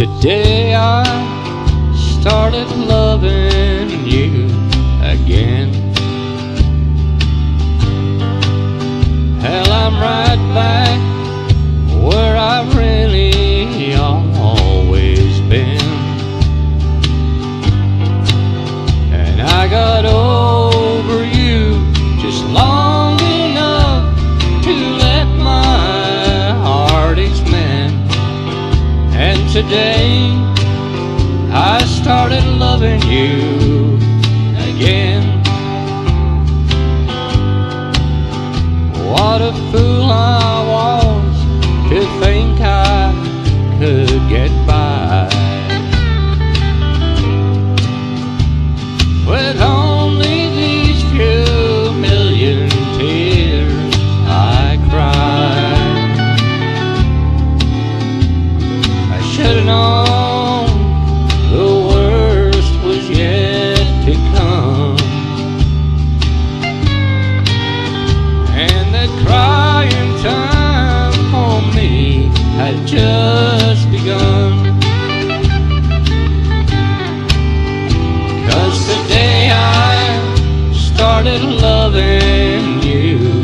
Today I started loving you again. Hell, I'm right back Today I started loving you again. What a fool. I've just begun. Cause the day I started loving you.